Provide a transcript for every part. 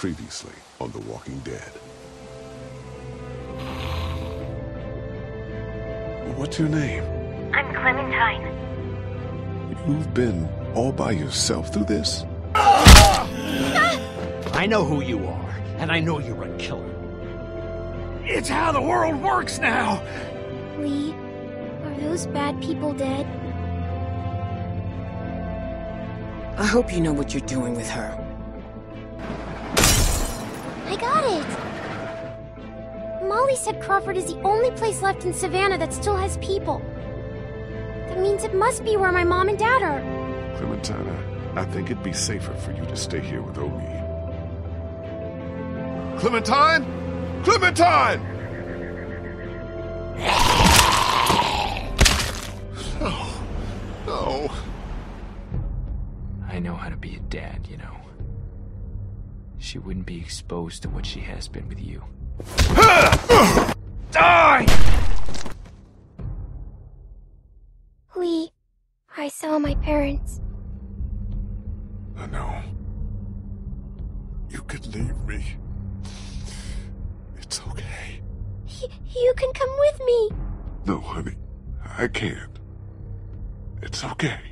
Previously on The Walking Dead. What's your name? I'm Clementine. You've been all by yourself through this? I know who you are, and I know you're a killer. It's how the world works now! Lee, are those bad people dead? I hope you know what you're doing with her. I got it! Molly said Crawford is the only place left in Savannah that still has people. That means it must be where my mom and dad are. Clementine, I think it'd be safer for you to stay here with Omid. Clementine? Clementine! No. No. I know how to be a dad, you know. She wouldn't be exposed to what she has been with you. Die! We... I saw my parents. I know. You could leave me. It's okay. Y- you can come with me. No, honey. I can't. It's okay.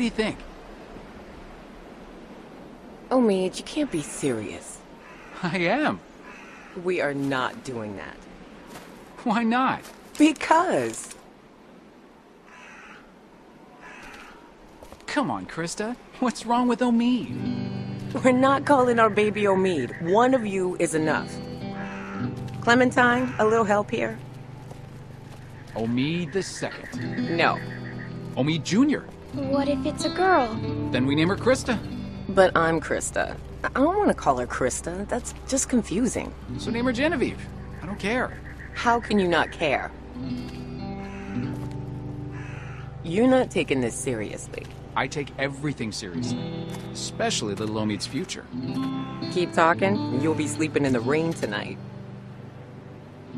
Do you think? Oh, Mage, you can't be serious. I am. We are not doing that. Why not? Because. Come on, Christa. What's wrong with Omid? We're not calling our baby Omid. One of you is enough. Clementine, a little help here? Omid the second. No. Omid Jr. What if it's a girl? Then we name her Christa. But I'm Christa. I I don't want to call her Christa. That's just confusing. So name her Genevieve. I don't care. How can you not care? You're not taking this seriously. I take everything seriously, especially little Omid's future. Keep talking, and you'll be sleeping in the rain tonight.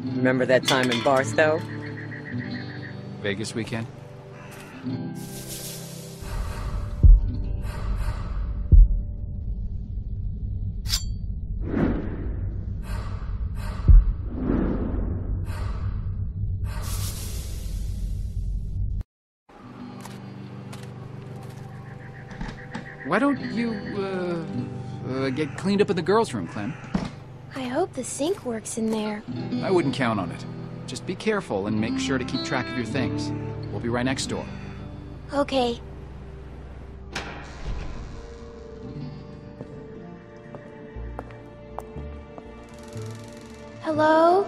Remember that time in Barstow? Vegas weekend? Why don't you, uh, uh, get cleaned up in the girls' room, Clem? I hope the sink works in there. I wouldn't count on it. Just be careful and make sure to keep track of your things. We'll be right next door. Okay. Hello?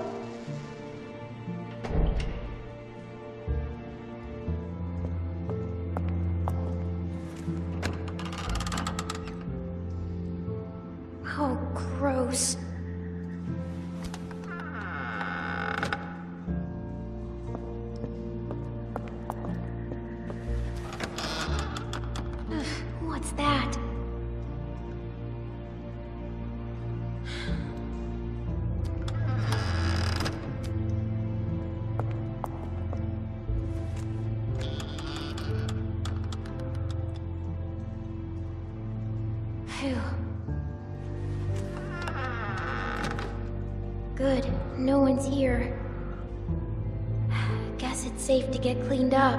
Good. No one's here. Guess it's safe to get cleaned up.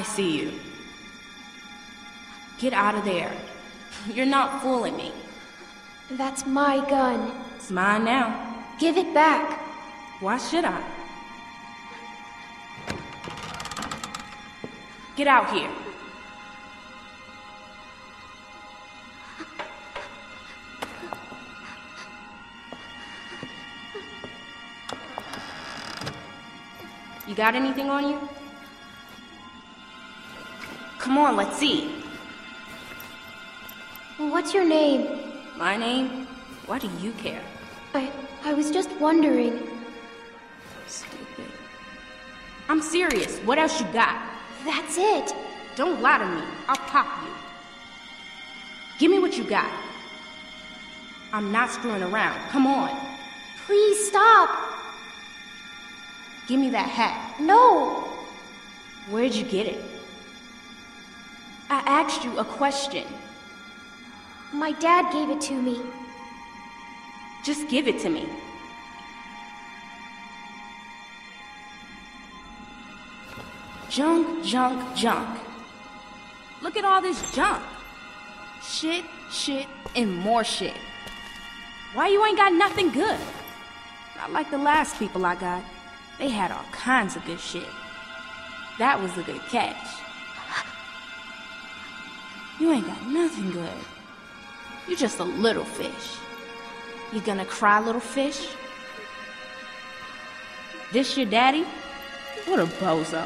I see you. Get out of there. You're not fooling me. That's my gun. It's mine now. Give it back. Why should I? Get out here. You got anything on you? Come on, let's see. What's your name? My name? Why do you care? I I was just wondering. Stupid. I'm serious. What else you got? That's it. Don't lie to me. I'll pop you. Give me what you got. I'm not screwing around. Come on. Please stop. Give me that hat. No. Where'd you get it? I asked you a question. My dad gave it to me. Just give it to me. Junk, junk, junk. Look at all this junk. Shit, shit, and more shit. Why you ain't got nothing good? Not like the last people I got. They had all kinds of good shit. That was a good catch. You ain't got nothing good. You're just a little fish. You gonna cry, little fish? This your daddy? What a bozo.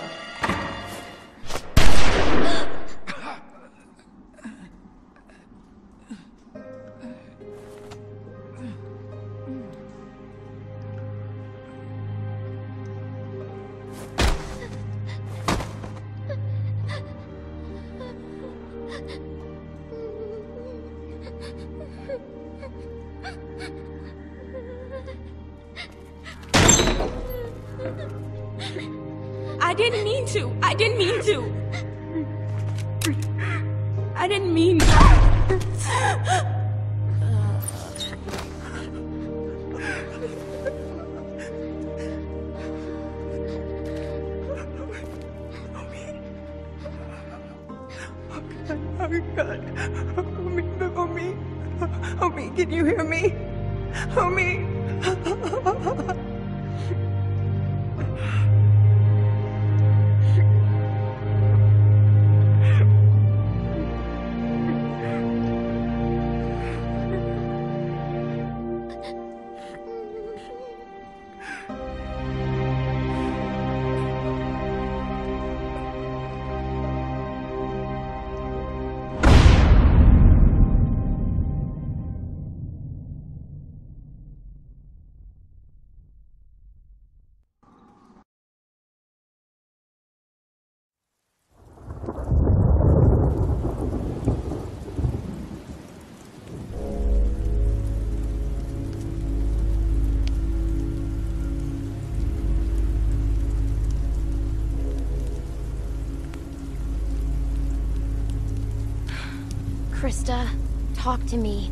Christa. Talk to me.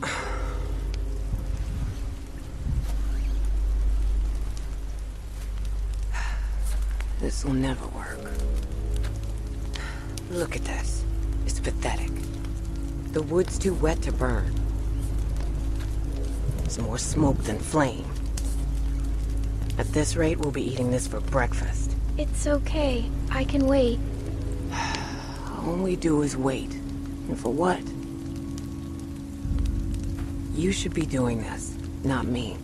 This will never work. Look at this. It's pathetic. The wood's too wet to burn. It's more smoke than flame. At this rate, we'll be eating this for breakfast. It's okay. I can wait. All we do is wait. And for what? You should be doing this, not me.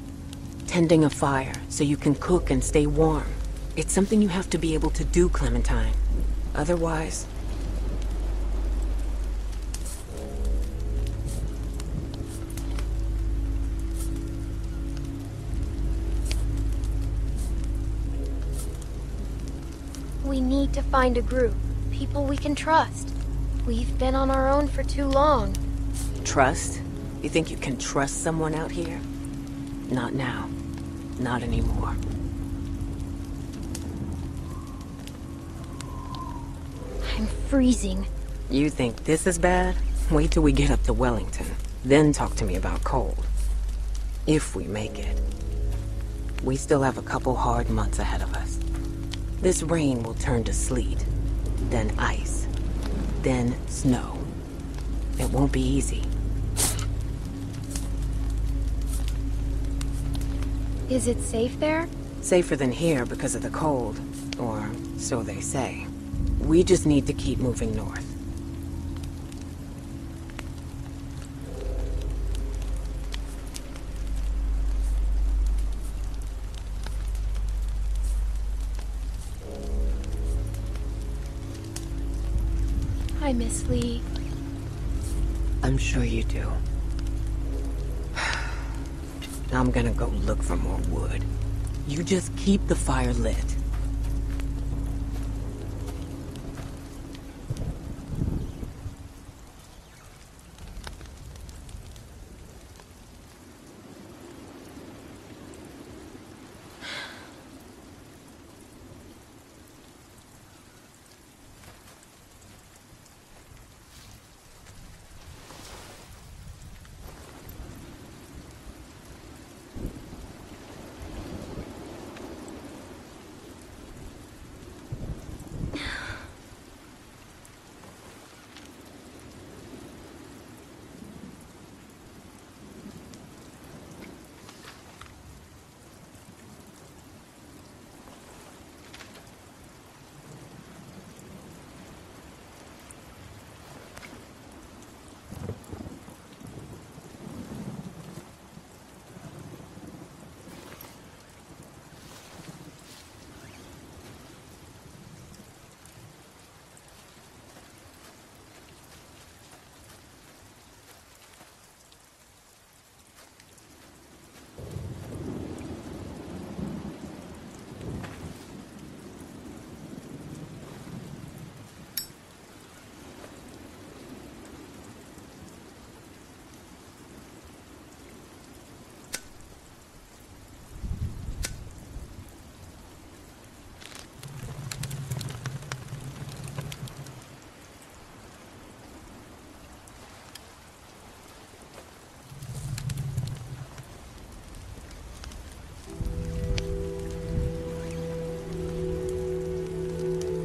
Tending a fire so you can cook and stay warm. It's something you have to be able to do, Clementine. Otherwise... find a group. People we can trust. We've been on our own for too long. Trust? You think you can trust someone out here? Not now. Not anymore. I'm freezing. You think this is bad? Wait till we get up to Wellington. Then talk to me about cold. If we make it. We still have a couple hard months ahead of us. This rain will turn to sleet, then ice, then snow. It won't be easy. Is it safe there? Safer than here because of the cold, or so they say. We just need to keep moving north. I miss Lee. I'm sure you do. Now I'm gonna go look for more wood. You just keep the fire lit.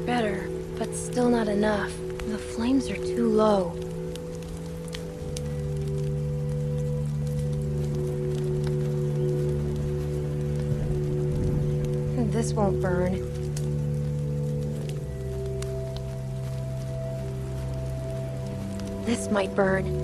Better, but still not enough. The flames are too low. This won't burn. This might burn.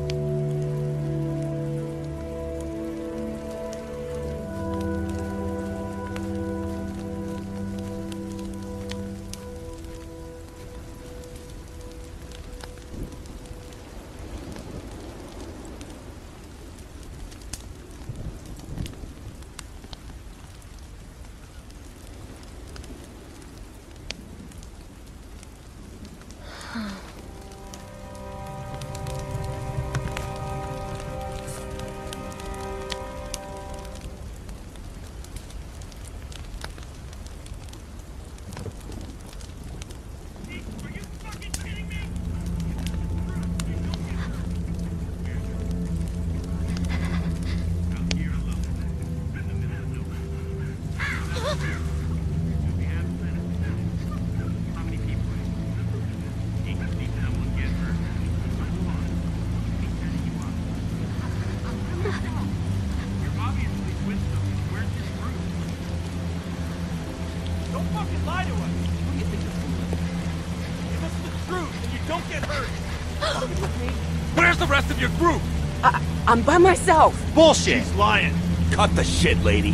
I'm by myself. Bullshit. She's lying. Cut the shit, lady.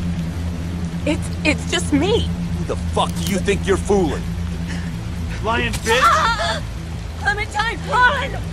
It's it's just me. Who the fuck do you think you're fooling? Lion. bitch. Ah! Clementine, run!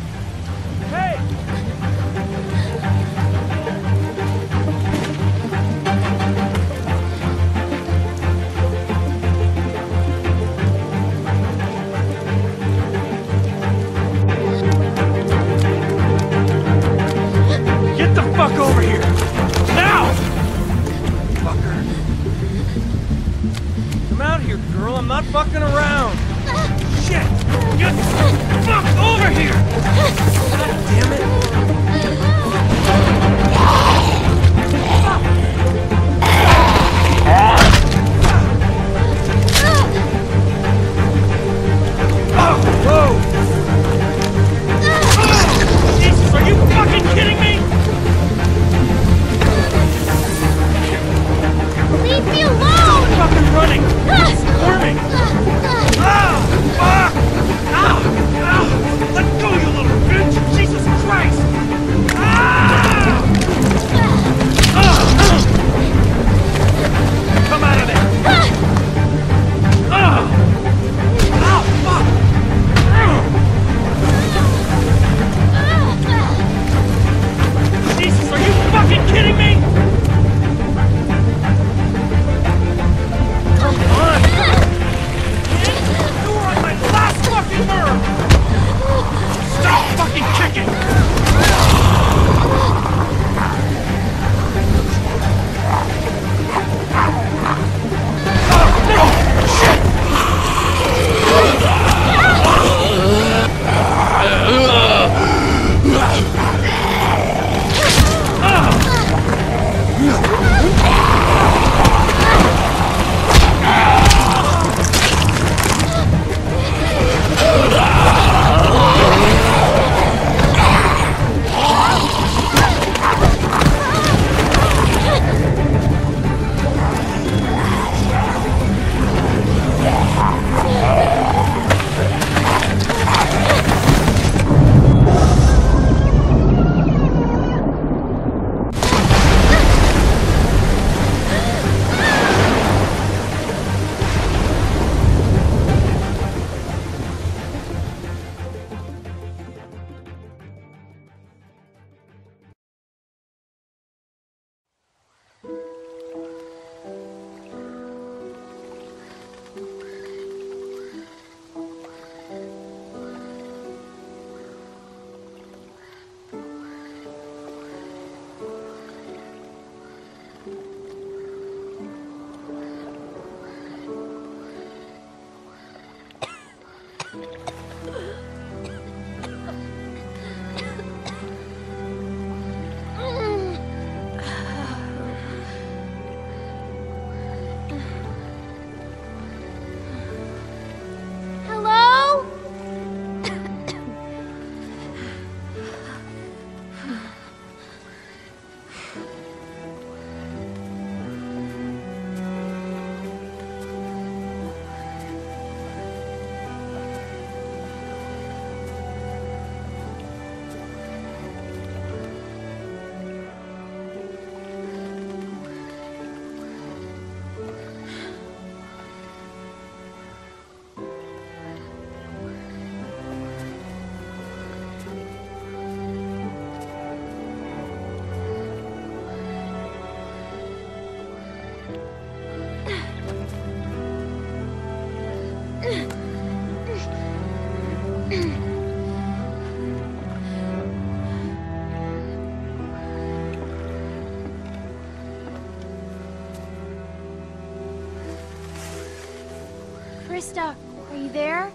Are you there?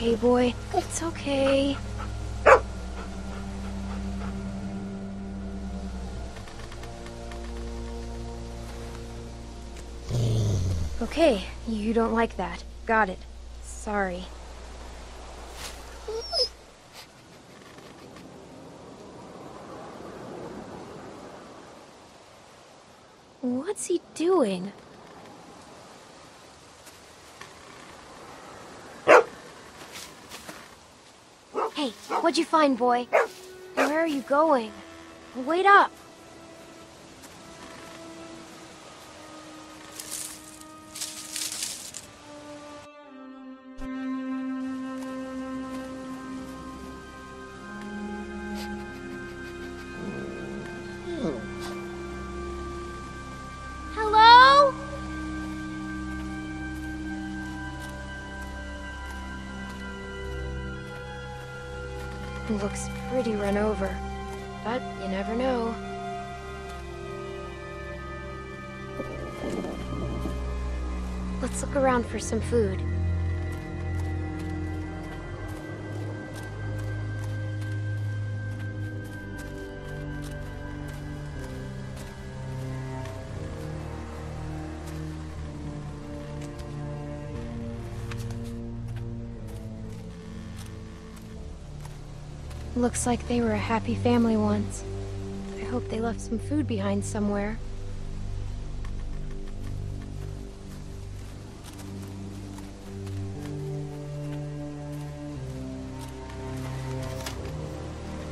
Okay, boy. It's okay. Okay, you don't like that. Got it. Sorry. What's he doing? Hey, what'd you find, boy? Where are you going? Wait up! Run over, but you never know. Let's look around for some food. Looks like they were a happy family once. I hope they left some food behind somewhere.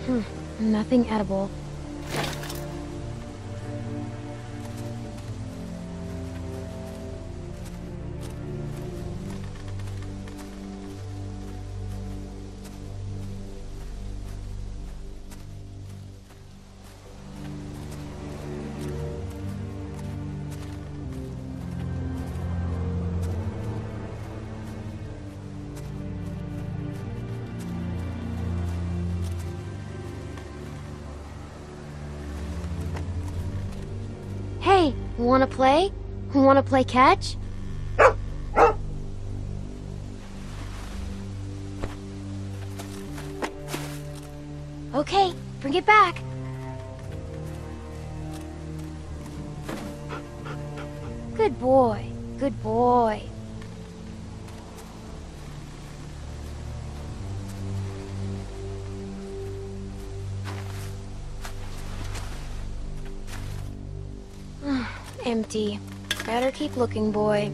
Hmm, nothing edible. Play catch? Okay, bring it back. Good boy, good boy. Empty. Better keep looking, boy.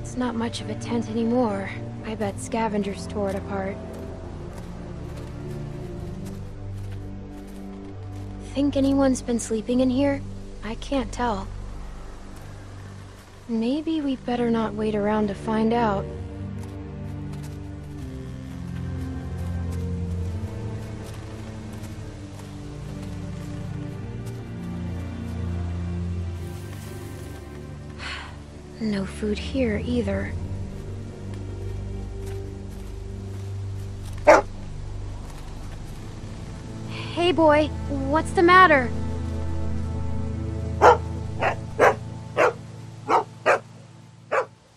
It's not much of a tent anymore. I bet scavengers tore it apart. Think anyone's been sleeping in here? I can't tell. Maybe we better not wait around to find out. Food here either. Hey boy, what's the matter?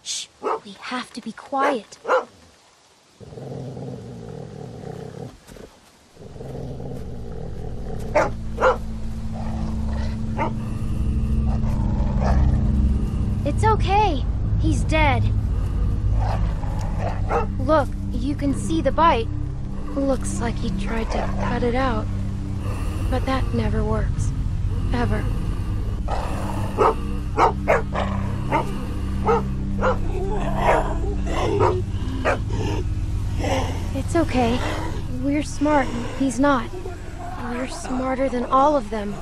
Shh, we have to be quiet. It's okay. He's dead. Look, you can see the bite. Looks like he tried to cut it out. But that never works. Ever. It's okay. We're smart. He's not. We're smarter than all of them.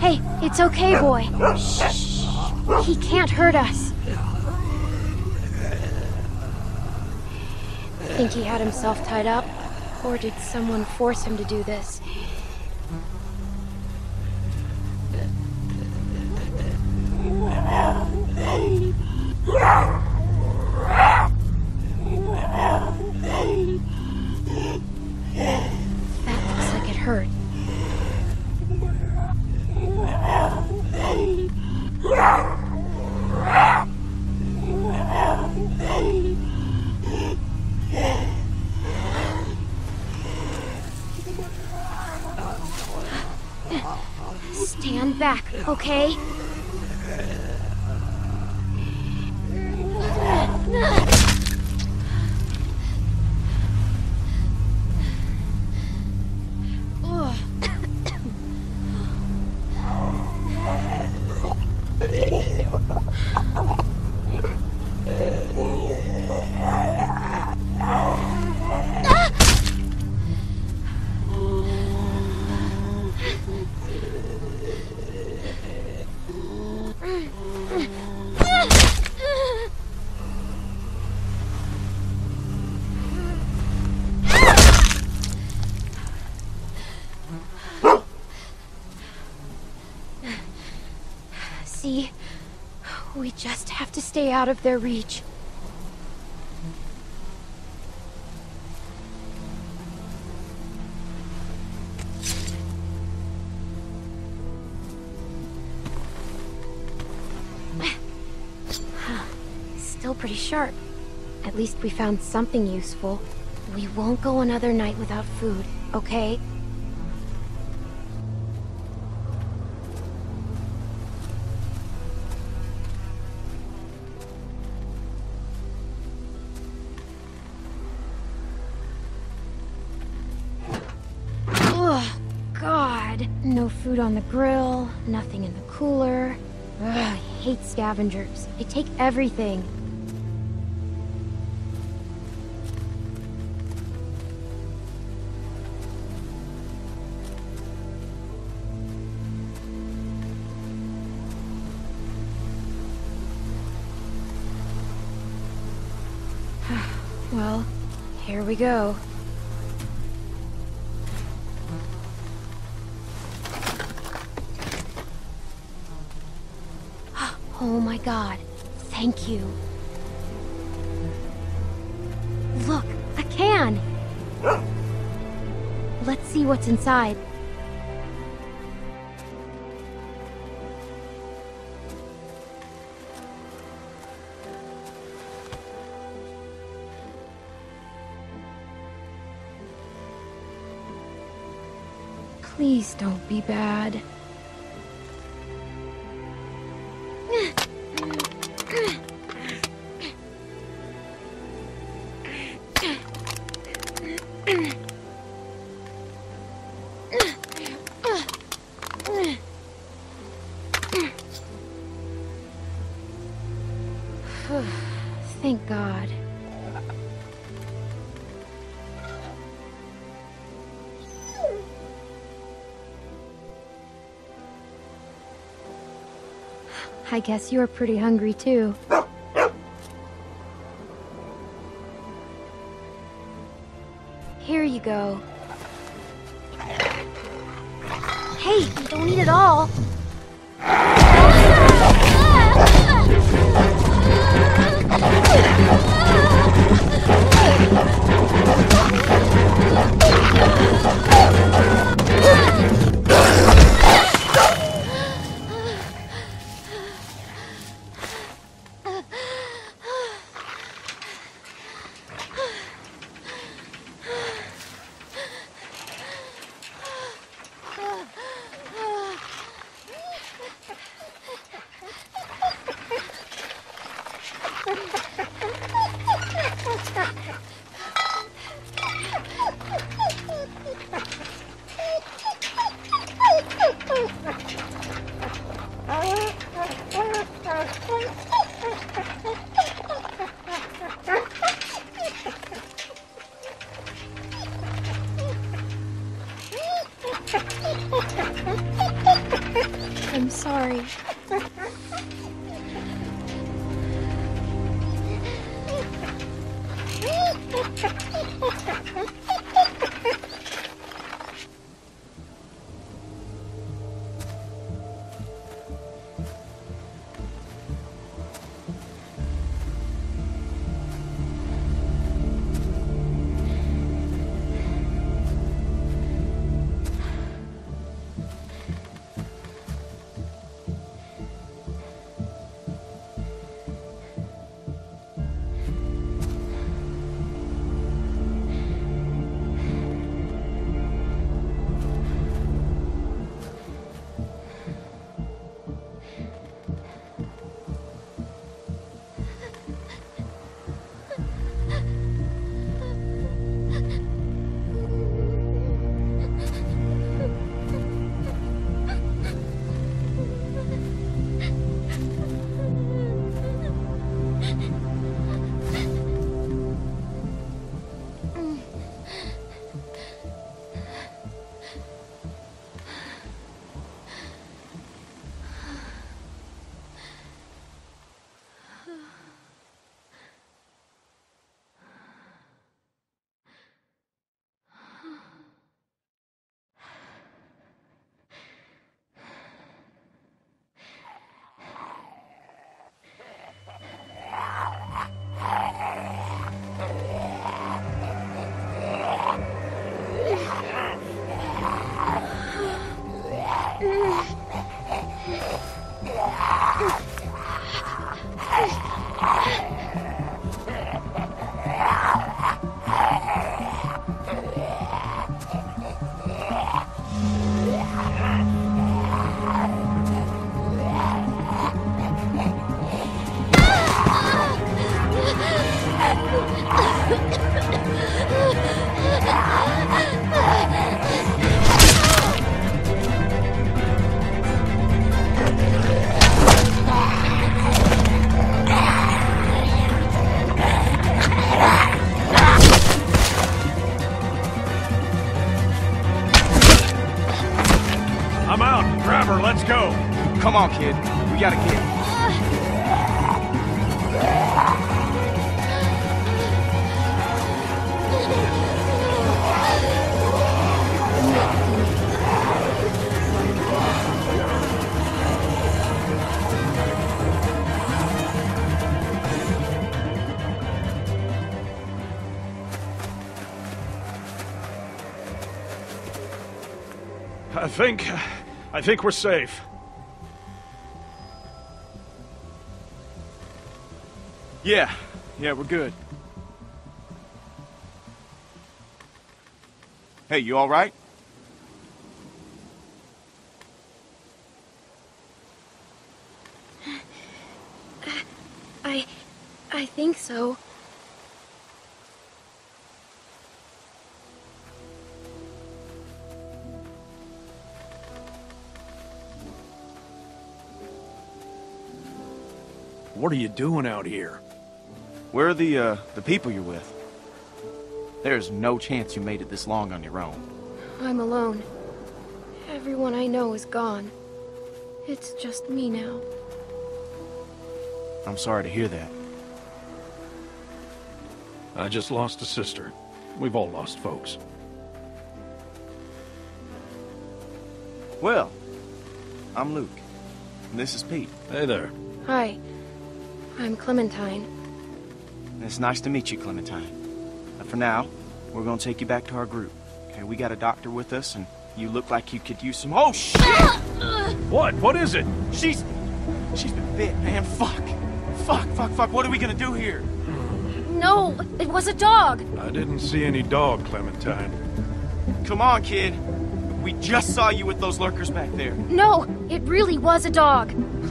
Hey, it's okay, boy. Shh. He can't hurt us. Had himself tied up? Or did someone force him to do this? Okay? See? We just have to stay out of their reach. Still pretty sharp. At least we found something useful. We won't go another night without food, okay? Food on the grill, nothing in the cooler. Ugh, I hate scavengers. They take everything. well, here we go. God. Thank you. Look, a can! Let's see what's inside. Please don't be bad. I guess you're pretty hungry too. Gotta get. I think... I think we're safe. Yeah, we're good. Hey, you all right? I. I think so. What are you doing out here? Where are the, uh, the people you're with? There's no chance you made it this long on your own. I'm alone. Everyone I know is gone. It's just me now. I'm sorry to hear that. I just lost a sister. We've all lost folks. Well, I'm Luke. And this is Pete. Hey there. Hi. I'm Clementine. And it's nice to meet you, Clementine. But for now, we're gonna take you back to our group. Okay, we got a doctor with us, and you look like you could use some. Oh shit! What? What is it? She's, she's been bit, man. Fuck, fuck, fuck, fuck. What are we gonna do here? No, it was a dog. I didn't see any dog, Clementine. Come on, kid. We just saw you with those lurkers back there. No, it really was a dog.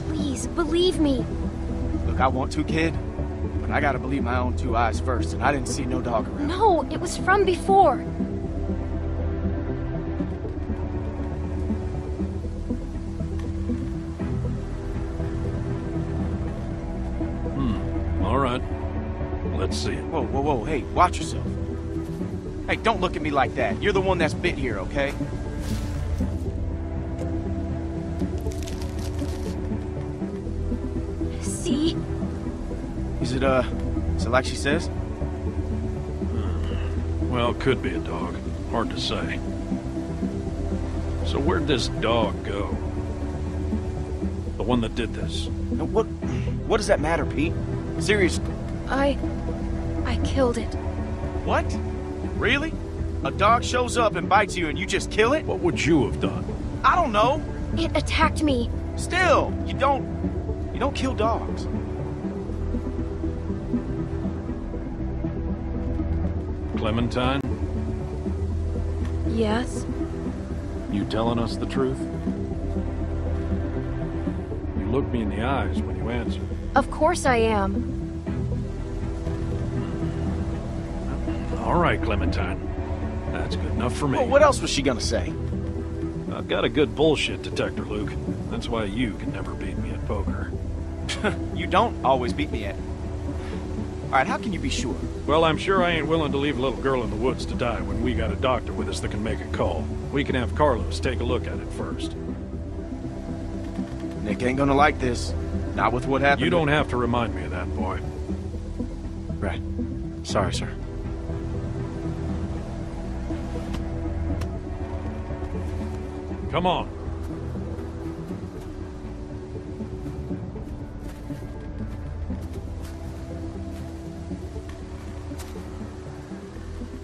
Please, believe me. Look, I want to, kid, but I gotta believe my own two eyes first, and I didn't see no dog around. No, it was from before. Hmm. All right. Let's see it. Whoa, whoa, whoa, hey, watch yourself. Hey, don't look at me like that. You're the one that's bit here, okay? It, uh, is it like she says? Well, it could be a dog. Hard to say. So where'd this dog go? The one that did this. Now, what, what does that matter, Pete? Seriously. I. I killed it. What? Really? A dog shows up and bites you and you just kill it? What would you have done? I don't know. It attacked me. Still, you don't, you don't kill dogs. Clementine, Yes? you telling us the truth? You looked me in the eyes when you answered. Of course I am. All right, Clementine. That's good enough for me. Well, what else was she gonna say? I've got a good bullshit detector, Luke. That's why you can never beat me at poker. You don't always beat me at. All right, how can you be sure? Well, I'm sure I ain't willing to leave a little girl in the woods to die when we got a doctor with us that can make a call. We can have Carlos take a look at it first. Nick ain't gonna like this. Not with what happened. You don't have to remind me of that, boy. Right. Sorry, sir. Come on.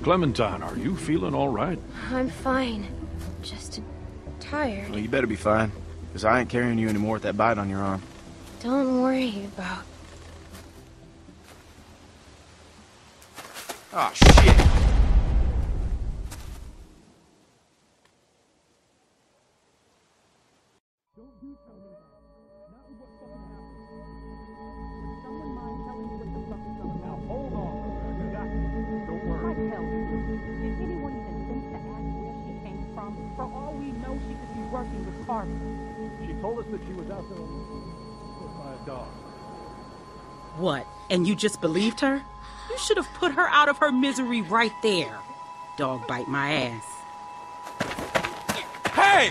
Clementine, are you feeling all right? I'm fine. Just tired. Well, you better be fine, because I ain't carrying you anymore with that bite on your arm. Don't worry about... Oh, shit. And you just believed her? You should have put her out of her misery right there. Dog bite my ass. Hey!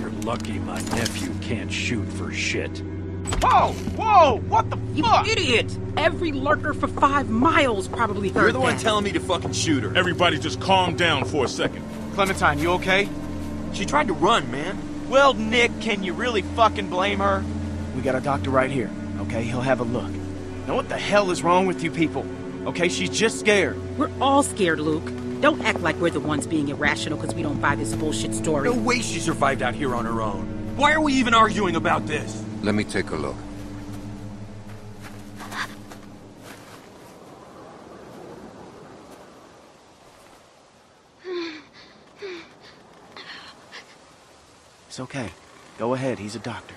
You're lucky my nephew can't shoot for shit. Whoa! Whoa! What the You fuck? idiot! Every lurker for five miles probably heard You're the one that. telling me to fucking shoot her. Everybody just calm down for a second. Clementine, you okay? She tried to run, man. Well, Nick, can you really fucking blame her? We got a doctor right here, okay? He'll have a look. Now, what the hell is wrong with you people? Okay, she's just scared. We're all scared, Luke. Don't act like we're the ones being irrational because we don't buy this bullshit story. No way she survived out here on her own. Why are we even arguing about this? Let me take a look. It's okay. Go ahead, he's a doctor.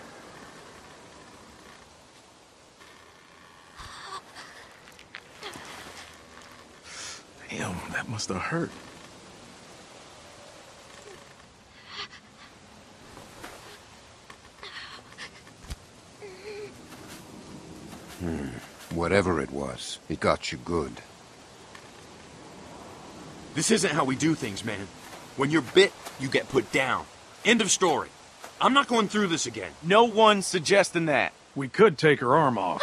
Damn, that must have hurt. Hmm. Whatever it was, it got you good. This isn't how we do things, man. When you're bit, you get put down. End of story. I'm not going through this again. No one's suggesting that. We could take her arm off.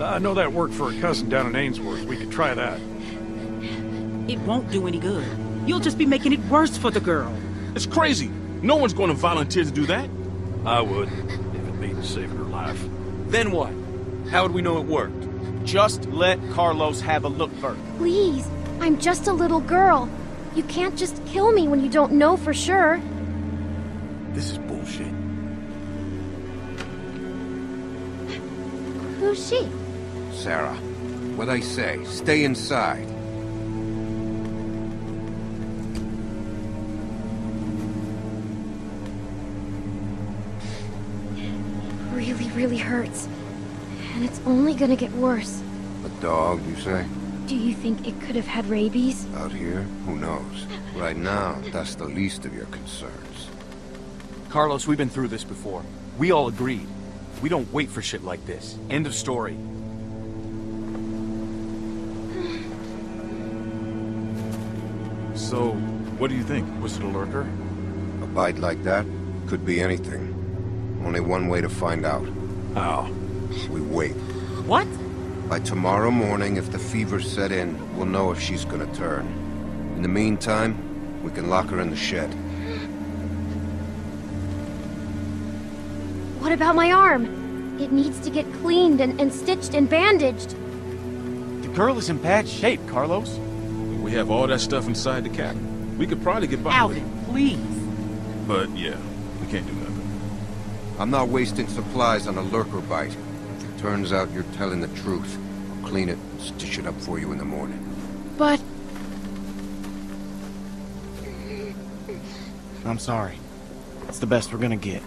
I know that worked for a cousin down in Ainsworth. We could try that. It won't do any good. You'll just be making it worse for the girl. It's crazy. No one's going to volunteer to do that. I would, if it means saving her life. Then what? How would we know it worked? Just let Carlos have a look first. Please, I'm just a little girl. You can't just kill me when you don't know for sure. This is bullshit. Who's she? Sarah, what I say, stay inside. Really, really hurts. And it's only gonna get worse. A dog, you say? Do you think it could have had rabies? Out here? Who knows? Right now, that's the least of your concerns. Carlos, we've been through this before. We all agreed. We don't wait for shit like this. End of story. So, what do you think? Was it a lurker? A bite like that could be anything. Only one way to find out. How? We wait. What? By tomorrow morning, if the fever set in, we'll know if she's gonna turn. In the meantime, we can lock her in the shed. What about my arm? It needs to get cleaned and, and stitched and bandaged. The girl is in bad shape, Carlos. We have all that stuff inside the cabin. We could probably get by with it. Please. But yeah, we can't do nothing. I'm not wasting supplies on a lurker bite. If it turns out you're telling the truth, I'll clean it and stitch it up for you in the morning. But I'm sorry. It's the best we're gonna get.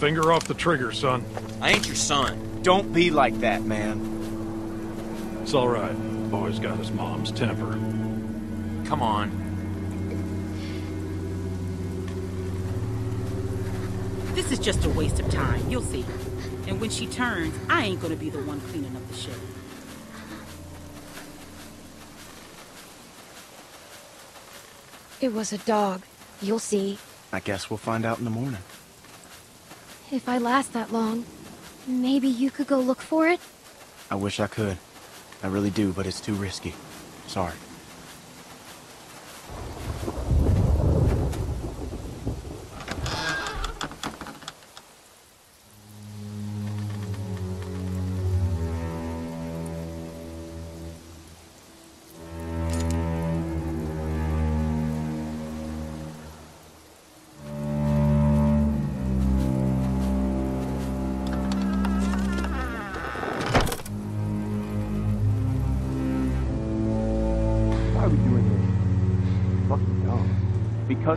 Finger off the trigger, son. I ain't your son. Don't be like that, man. It's all right. Boy's got his mom's temper. Come on. This is just a waste of time. You'll see. And when she turns, I ain't gonna be the one cleaning up the shit. it was a dog. You'll see. I guess we'll find out in the morning. If I last that long, maybe you could go look for it? I wish I could. I really do, but it's too risky. Sorry.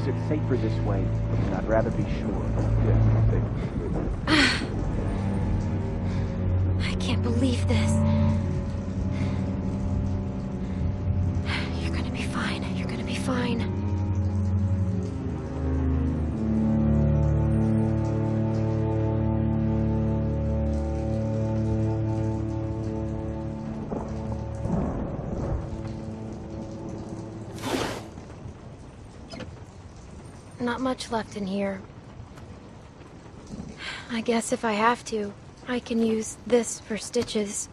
It's safer this way, I'd rather be sure. Not much left in here. I guess if I have to, I can use this for stitches.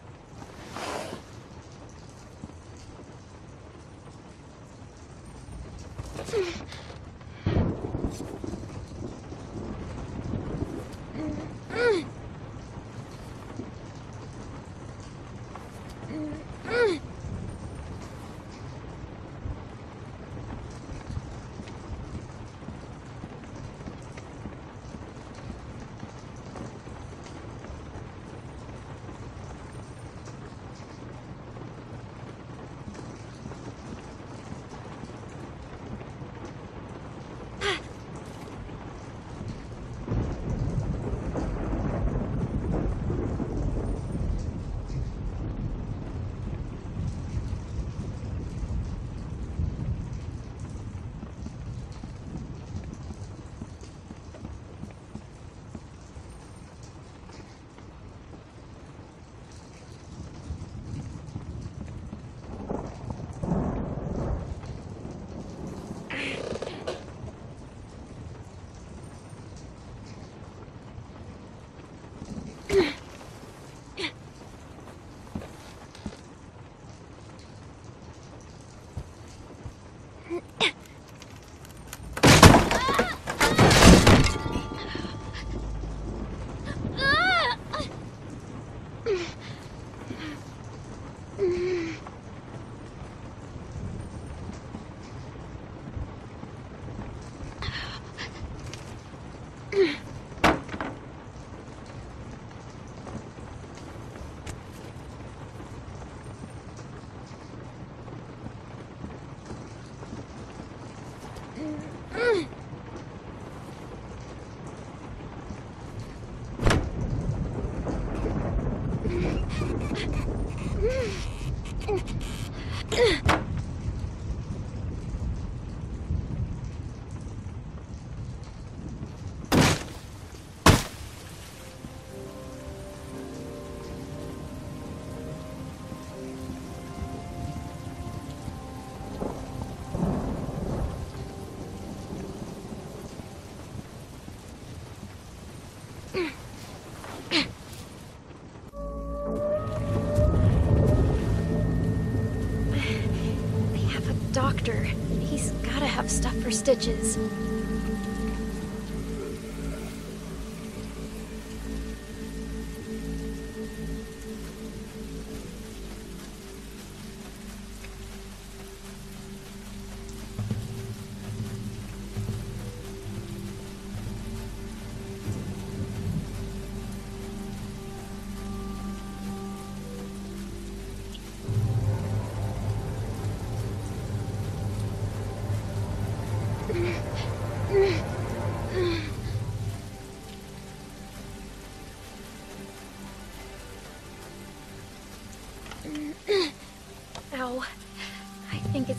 Stitches.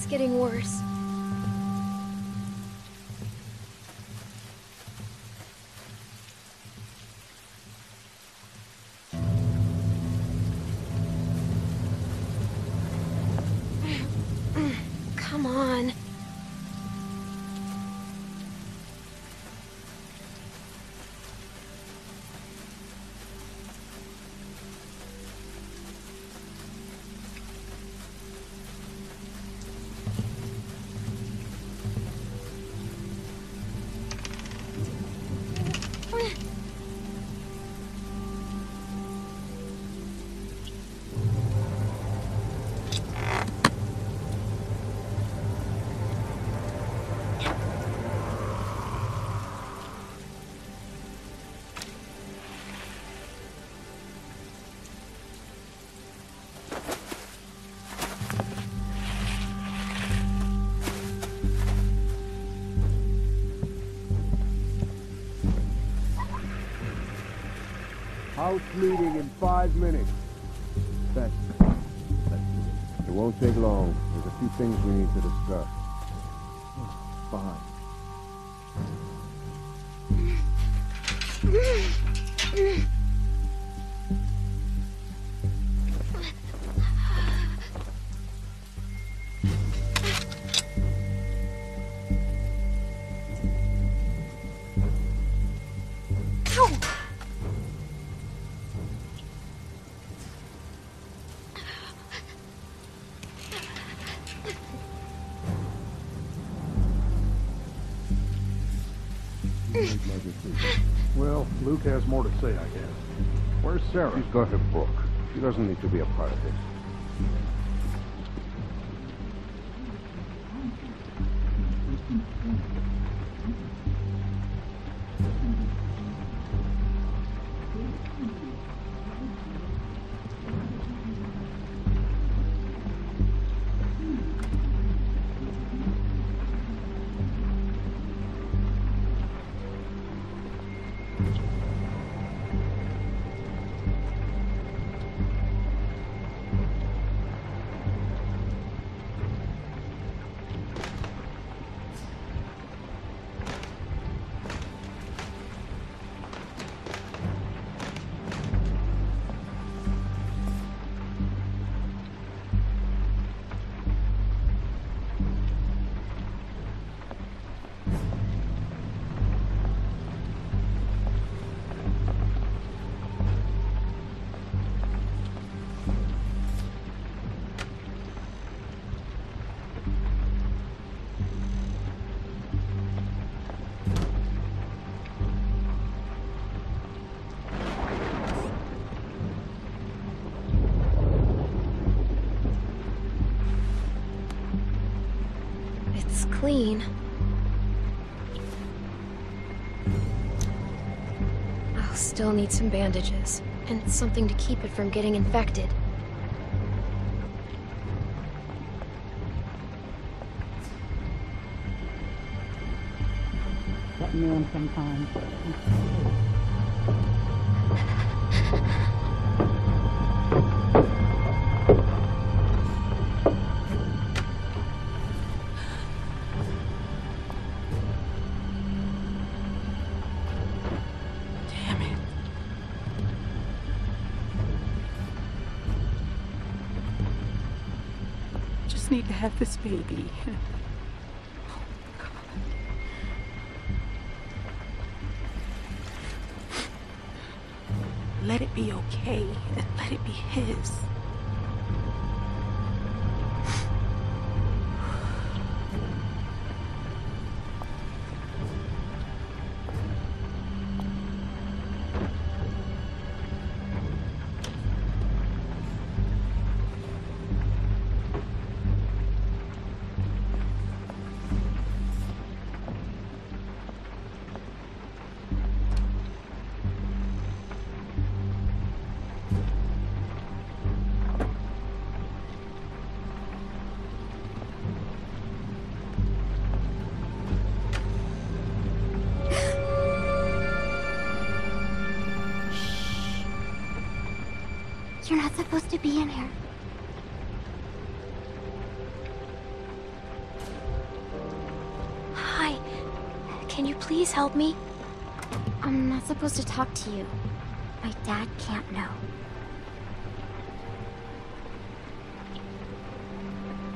It's getting worse. Come on. House meeting in five minutes. That's, that's it. It won't take long. There's a few things we need to discuss. Has more to say, I guess. Where's Sarah? She's got her book. She doesn't need to be a part of this. Clean. I'll still need some bandages, and something to keep it from getting infected. Me on sometimes. Have this baby. Let it be okay let it be his. Help me? I'm not supposed to talk to you. My dad can't know.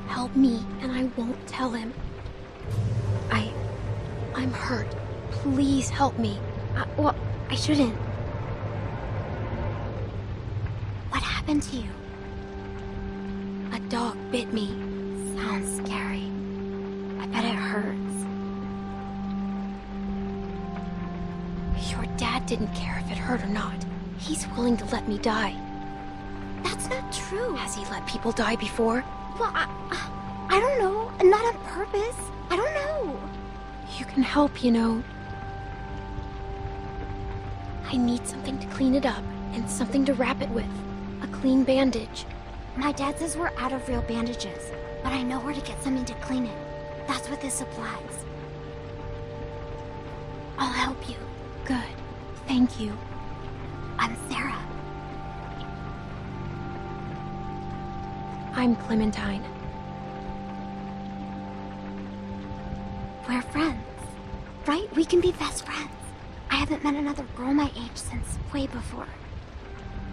Help me, and I won't tell him. I. I'm hurt. Please help me. I, well, I shouldn't. What happened to you? A dog bit me. Sounds scary. Didn't care if it hurt or not. He's willing to let me die. That's not true. Has he let people die before? Well, I, I don't know. Not on purpose. I don't know. You can help, you know. I need something to clean it up and something to wrap it with. A clean bandage. My dad says we're out of real bandages, but I know where to get something to clean it. That's with his supplies. Thank you. I'm Sarah. I'm Clementine. We're friends. Right? We can be best friends. I haven't met another girl my age since way before.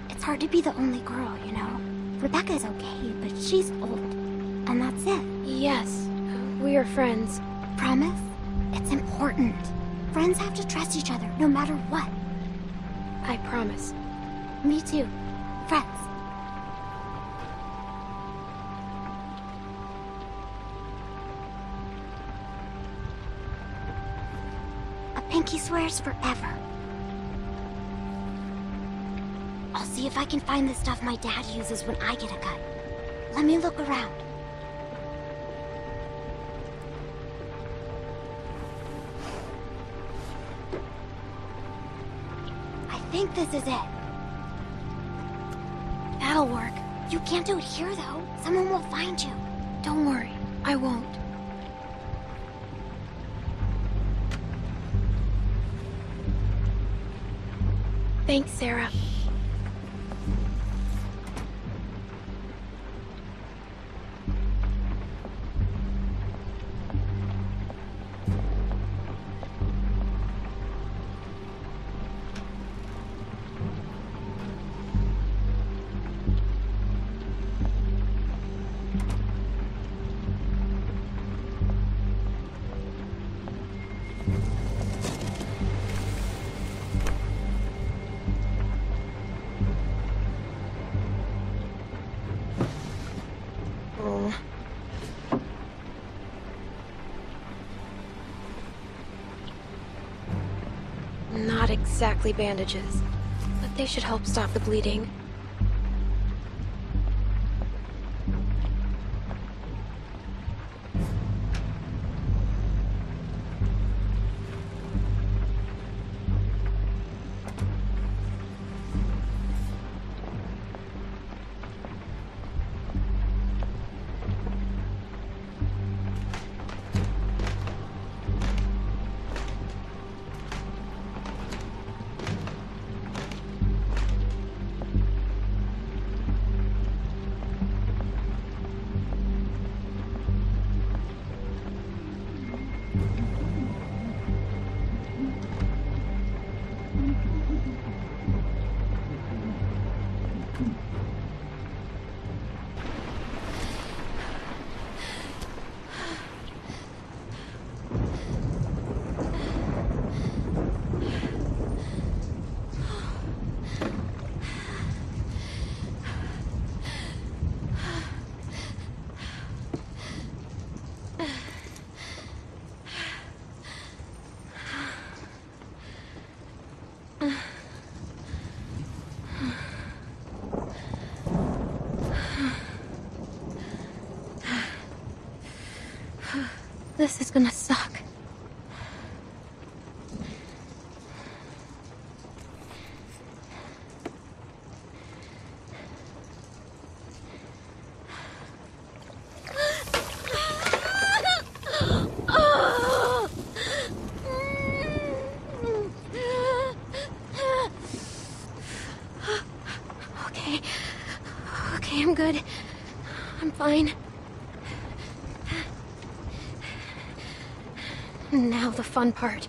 It's hard to be the only girl, you know? Rebecca's okay, but she's old. And that's it. Yes, we are friends. Promise? It's important. Friends have to trust each other, no matter what. I promise. Me too. Friends. A pinky swears forever. I'll see if I can find the stuff my dad uses when I get a cut. Let me look around. Think this is it. That'll work. You can't do it here, though. Someone will find you. Don't worry, I won't. Thanks, Sarah. Not exactly bandages, but they should help stop the bleeding. Fun part.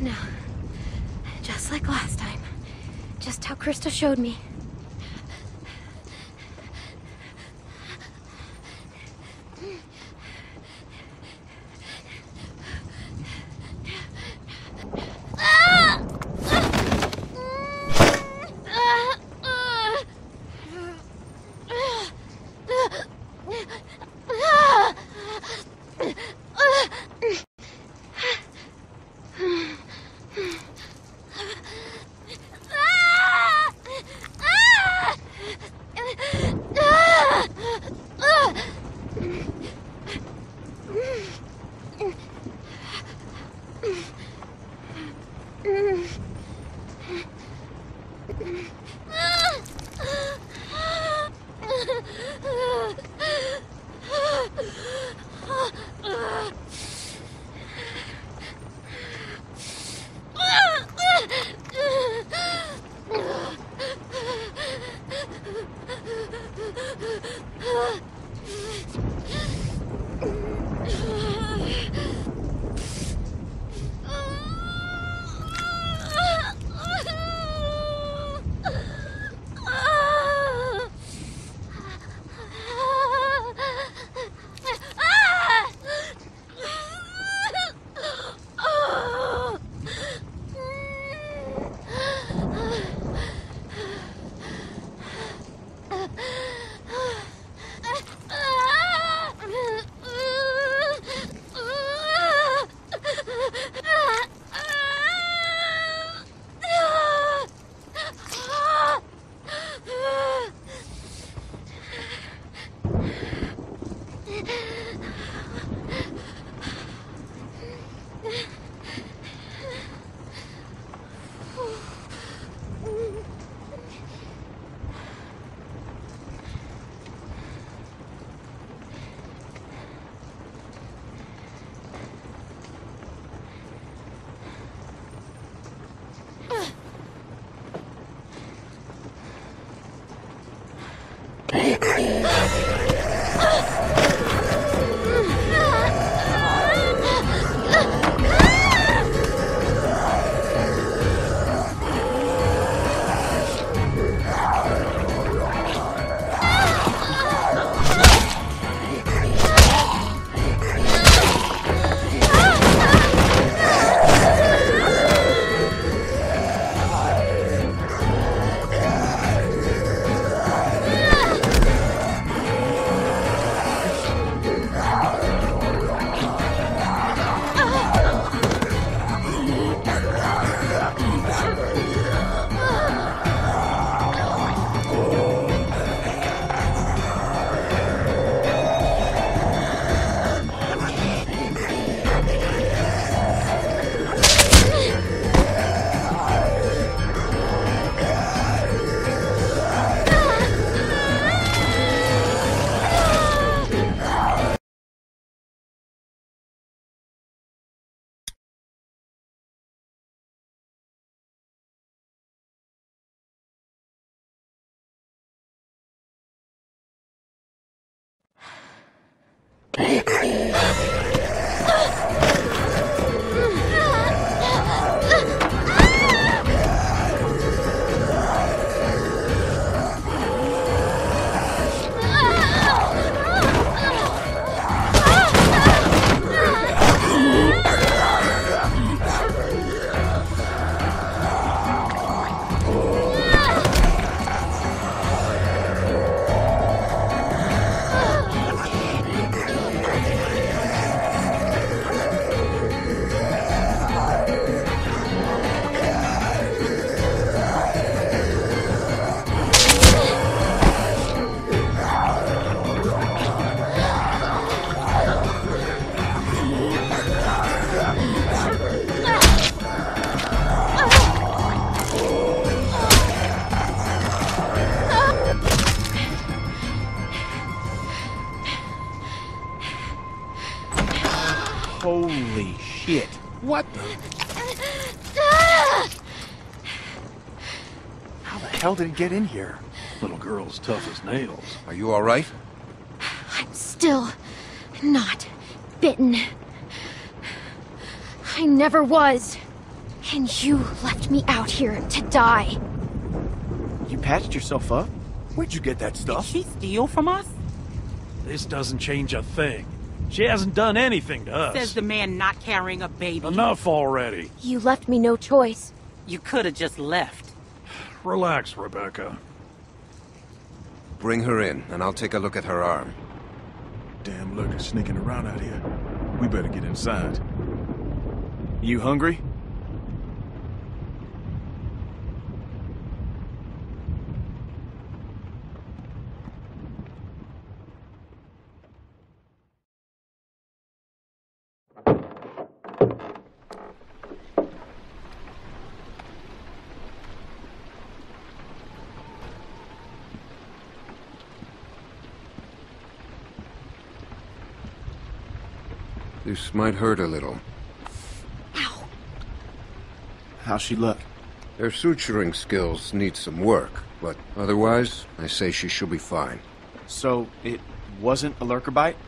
Now, just like last time. Just how Christa showed me. Bakery. Get in here? Little girl's tough as nails. Are you all right? I'm still not bitten. I never was. And you left me out here to die. You patched yourself up? Where'd you get that stuff? Did she steal from us? This doesn't change a thing. She hasn't done anything to us. Says the man not carrying a baby. Enough already. You left me no choice. You could have just left. Relax, Rebecca. Bring her in, and I'll take a look at her arm. Damn lurkers sneaking around out here. We better get inside. You hungry? This might hurt a little. Ow. How's she look? Her suturing skills need some work, but otherwise, I say she should be fine. So, it wasn't a lurker bite?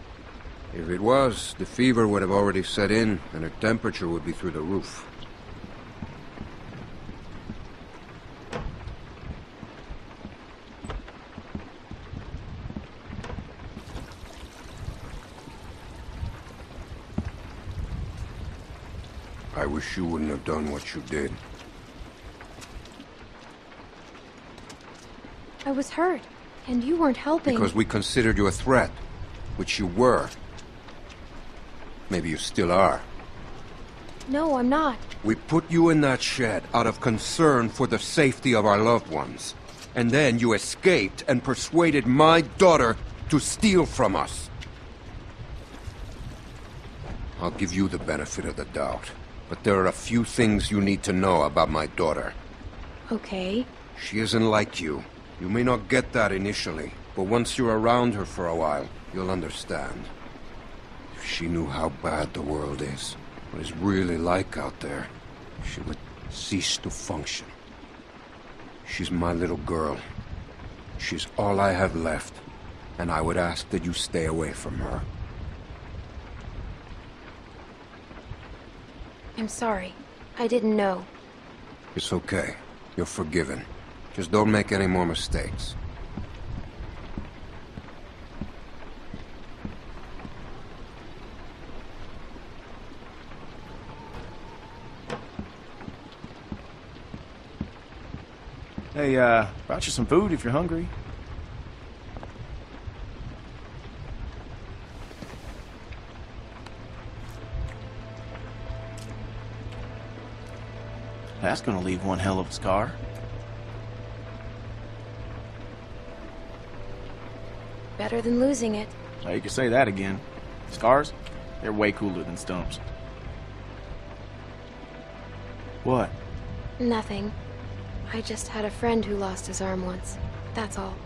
If it was, the fever would have already set in, and her temperature would be through the roof. Wish you wouldn't have done what you did. I was hurt, and you weren't helping. Because we considered you a threat, which you were. Maybe you still are. No, I'm not. We put you in that shed out of concern for the safety of our loved ones. And then you escaped and persuaded my daughter to steal from us. I'll give you the benefit of the doubt. But there are a few things you need to know about my daughter. Okay. She isn't like you. You may not get that initially, but once you're around her for a while, you'll understand. If she knew how bad the world is, what it's really like out there, she would cease to function. She's my little girl. She's all I have left, and I would ask that you stay away from her. I'm sorry. I didn't know. It's okay. You're forgiven. Just don't make any more mistakes. Hey, uh, brought you some food if you're hungry. That's gonna leave one hell of a scar. Better than losing it. Well, you can say that again. Scars? They're way cooler than stumps. What? Nothing. I just had a friend who lost his arm once. That's all.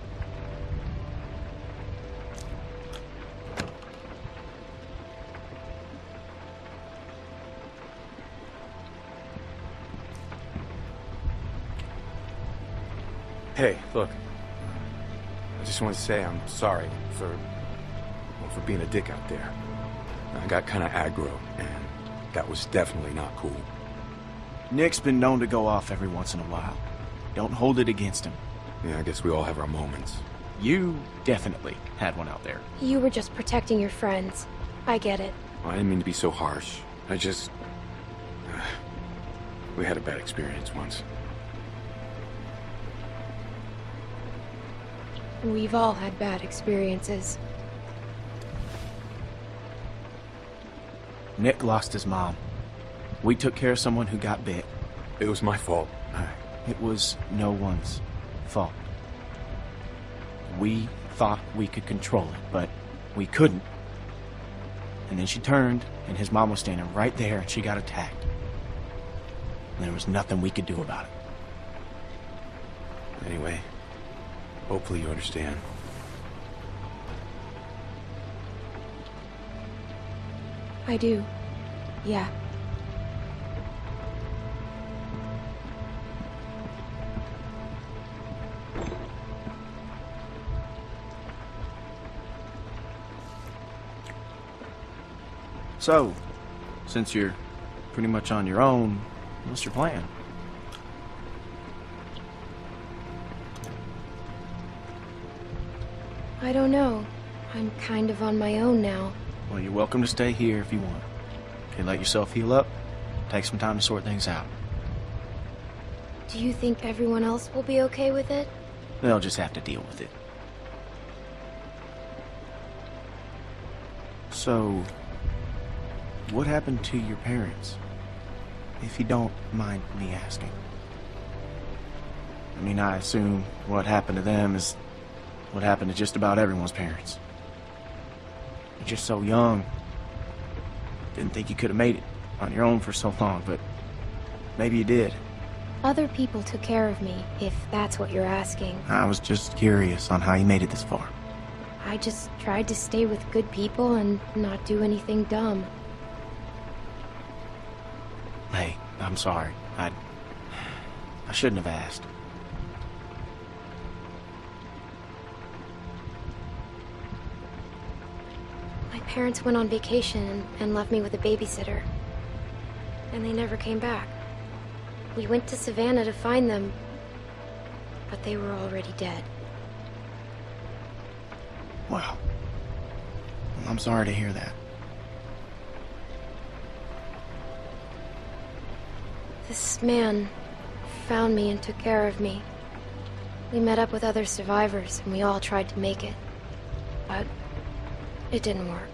Hey, look. I just want to say I'm sorry for well, for being a dick out there. I got kind of aggro, and that was definitely not cool. Nick's been known to go off every once in a while. Don't hold it against him. Yeah, I guess we all have our moments. You definitely had one out there. You were just protecting your friends. I get it. I didn't mean to be so harsh. I just. Uh, we had a bad experience once. We've all had bad experiences. Nick lost his mom. We took care of someone who got bit. It was my fault. It was no one's fault. We thought we could control it, but we couldn't. And then she turned, and his mom was standing right there, and she got attacked. And there was nothing we could do about it. Anyway, hopefully you understand. I do. Yeah. So, since you're pretty much on your own, what's your plan? I don't know. I'm kind of on my own now. Well, you're welcome to stay here if you want. Okay, let yourself heal up. Take some time to sort things out. Do you think everyone else will be okay with it? They'll just have to deal with it. So, what happened to your parents? If you don't mind me asking. I mean, I assume what happened to them is what happened to just about everyone's parents. You're just so young. Didn't think you could have made it on your own for so long, but maybe you did. Other people took care of me, if that's what you're asking. I was just curious on how you made it this far. I just tried to stay with good people and not do anything dumb. Hey, I'm sorry. I... I shouldn't have asked. Parents went on vacation and, and left me with a babysitter. And they never came back. We went to Savannah to find them, but they were already dead. Wow. I'm sorry to hear that. This man found me and took care of me. We met up with other survivors and we all tried to make it. But it didn't work.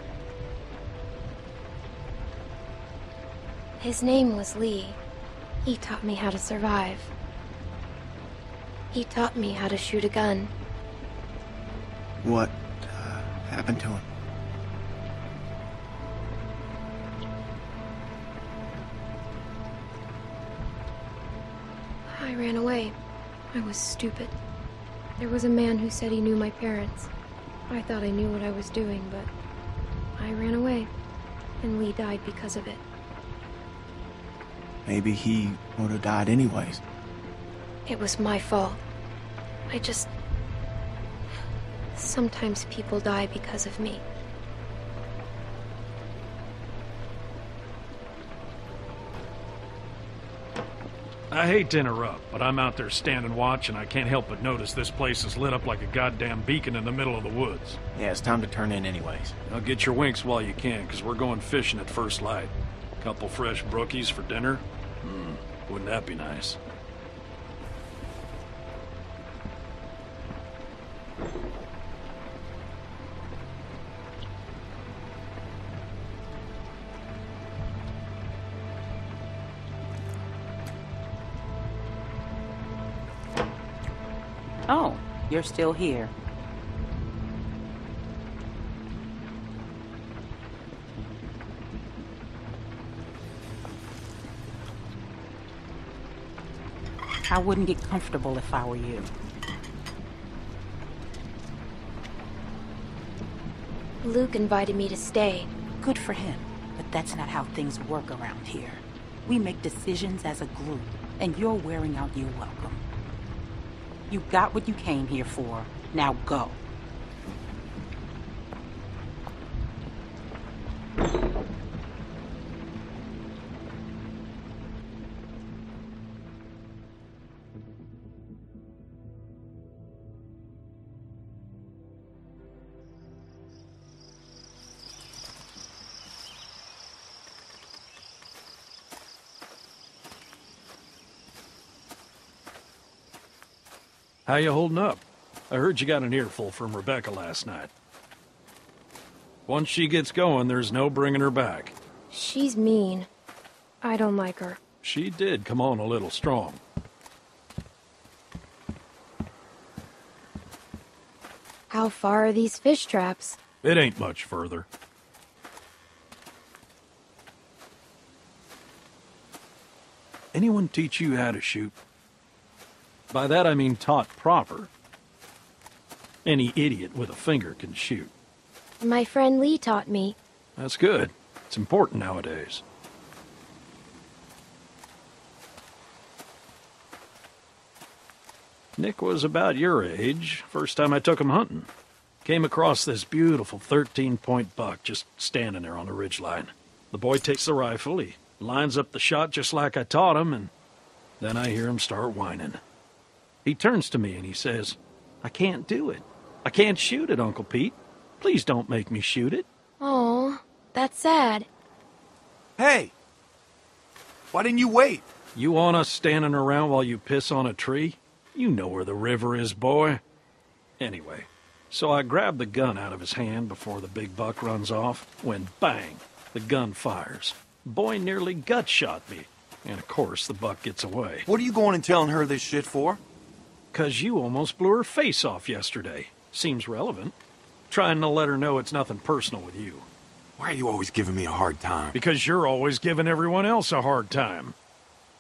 His name was Lee. He taught me how to survive. He taught me how to shoot a gun. What uh, happened to him? I ran away. I was stupid. There was a man who said he knew my parents. I thought I knew what I was doing, but I ran away. And Lee died because of it. Maybe he would have died anyways. It was my fault. I just. Sometimes people die because of me. I hate to interrupt, but I'm out there standing watch and I can't help but notice this place is lit up like a goddamn beacon in the middle of the woods. Yeah, it's time to turn in anyways. Now get your winks while you can, because we're going fishing at first light. Couple fresh brookies for dinner? Hmm, wouldn't that be nice? Oh, you're still here. I wouldn't get comfortable if I were you. Luke invited me to stay. Good for him, but that's not how things work around here. We make decisions as a group, and you're wearing out your welcome. You got what you came here for. Now go. How you holding up? I heard you got an earful from Rebecca last night. Once she gets going, there's no bringing her back. She's mean. I don't like her. She did come on a little strong. How far are these fish traps? It ain't much further. Anyone teach you how to shoot? By that I mean taught proper. Any idiot with a finger can shoot. My friend Lee taught me. That's good. It's important nowadays. Nick was about your age, first time I took him hunting. Came across this beautiful 13-point buck just standing there on the ridgeline. The boy takes the rifle, he lines up the shot just like I taught him, and then I hear him start whining. He turns to me and he says, I can't do it. I can't shoot it, Uncle Pete. Please don't make me shoot it. Oh, that's sad. Hey! Why didn't you wait? You want us standing around while you piss on a tree? You know where the river is, boy. Anyway, so I grabbed the gun out of his hand before the big buck runs off, when bang, the gun fires. Boy nearly gut shot me. And of course, the buck gets away. What are you going and telling her this shit for? Cause you almost blew her face off yesterday. Seems relevant. Trying to let her know it's nothing personal with you. Why are you always giving me a hard time? Because you're always giving everyone else a hard time.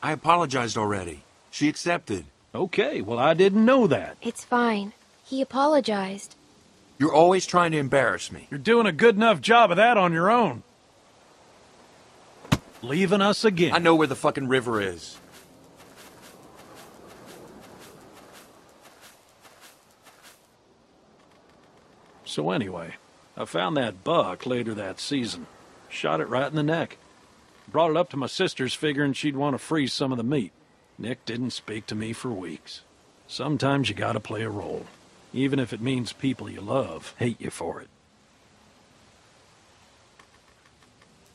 I apologized already. She accepted. Okay, well, I didn't know that. It's fine. He apologized. You're always trying to embarrass me. You're doing a good enough job of that on your own. Leaving us again. I know where the fucking river is. So anyway, I found that buck later that season. Shot it right in the neck. Brought it up to my sister's figuring she'd want to freeze some of the meat. Nick didn't speak to me for weeks. Sometimes you gotta play a role, even if it means people you love hate you for it.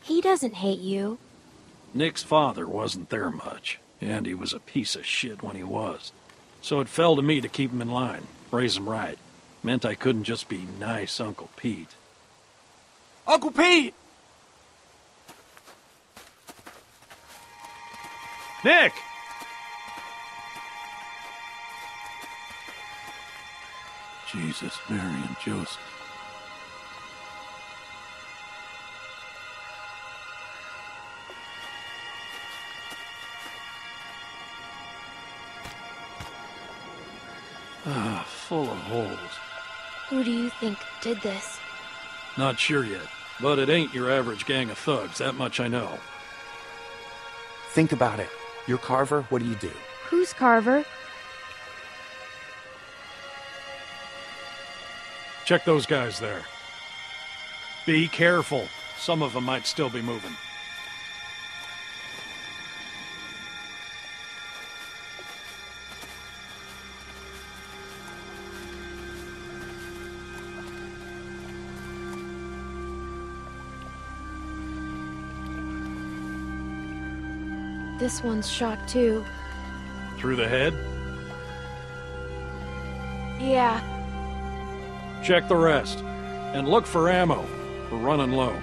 He doesn't hate you. Nick's father wasn't there much, and he was a piece of shit when he was. So it fell to me to keep him in line, raise him right. Meant I couldn't just be nice Uncle Pete. Uncle Pete! Nick! Jesus, Mary, and Joseph. Ah, full of holes. Who do you think did this? Not sure yet, but it ain't your average gang of thugs, that much I know. Think about it. You're Carver, what do you do? Who's Carver? Check those guys there. Be careful. Some of them might still be moving. This one's shot too. Through the head? Yeah. Check the rest. And look for ammo. We're running low.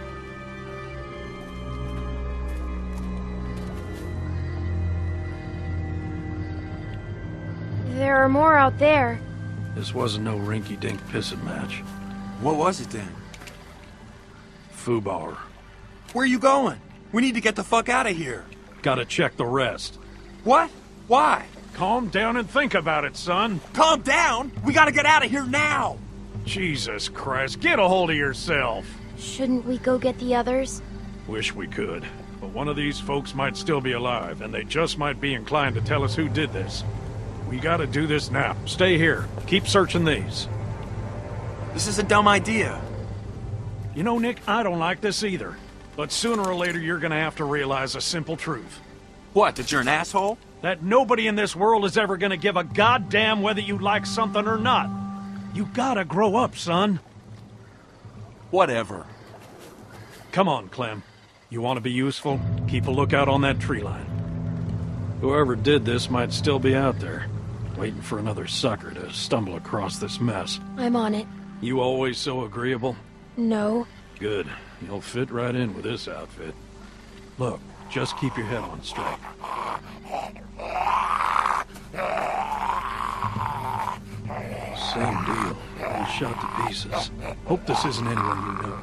There are more out there. This wasn't no rinky-dink pissing match. What was it then? Fubar. Where are you going? We need to get the fuck out of here. Gotta check the rest. What? Why? Calm down and think about it, son. Calm down? We gotta get out of here now! Jesus Christ, get a hold of yourself. Shouldn't we go get the others? Wish we could. But one of these folks might still be alive, and they just might be inclined to tell us who did this. We gotta do this now. Stay here. Keep searching these. This is a dumb idea. You know, Nick, I don't like this either. But sooner or later, you're gonna have to realize a simple truth. What, that you're an asshole? That nobody in this world is ever gonna give a goddamn whether you like something or not. You gotta grow up, son. Whatever. Come on, Clem. You want to be useful? Keep a lookout on that tree line. Whoever did this might still be out there, waiting for another sucker to stumble across this mess. I'm on it. You always so agreeable? No. Good. You'll fit right in with this outfit. Look, just keep your head on straight. Same deal. All shot to pieces. Hope this isn't anyone you know.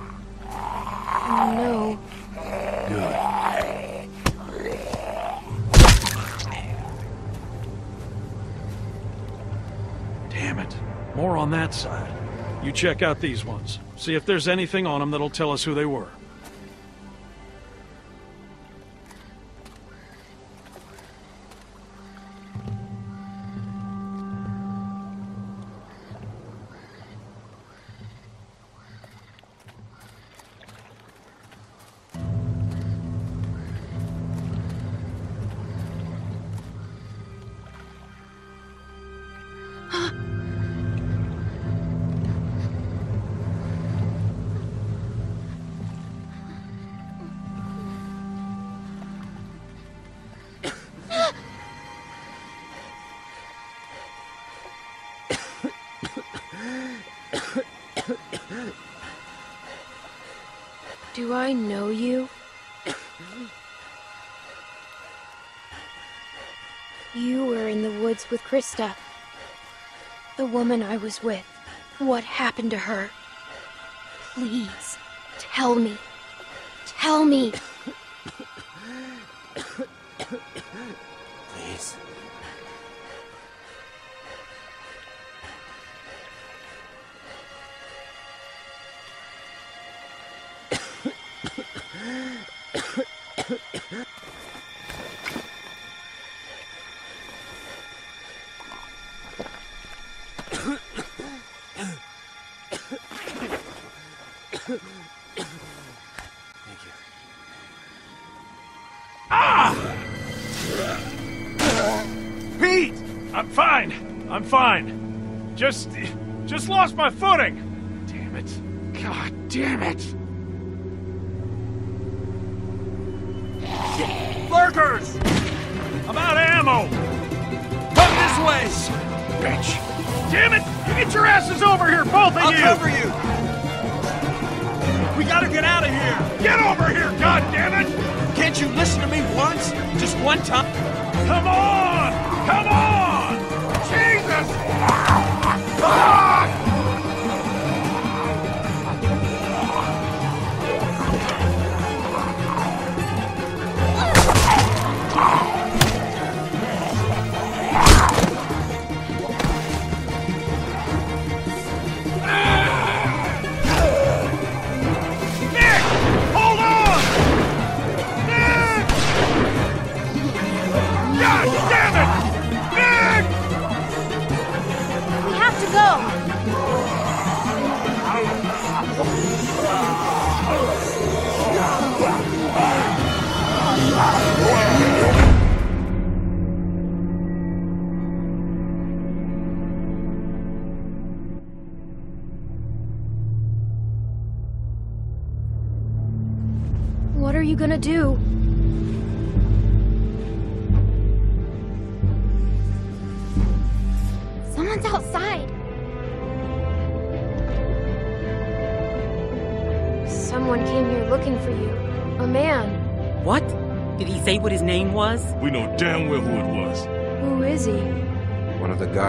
No. Good. Damn it. More on that side. You check out these ones. See if there's anything on them that'll tell us who they were. Christa. The woman I was with. What happened to her? Please, tell me. Tell me. Please. Pete! I'm fine. I'm fine. Just. just lost my footing. Damn it. God damn it. Lurkers! I'm out of ammo! Come this way! Bitch! Damn it! You get your asses over here, both of I'll you! cover you! We gotta get out of here! Get over here, God damn it! Can't you listen to me once? Just one time? Come on! Come on! Jesus!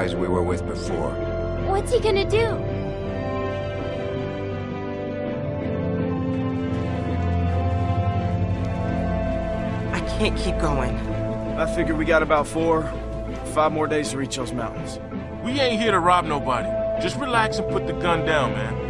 guys we were with before. What's he gonna do? I can't keep going. I figure we got about four, five more days to reach those mountains. We ain't here to rob nobody. Just relax and put the gun down, man.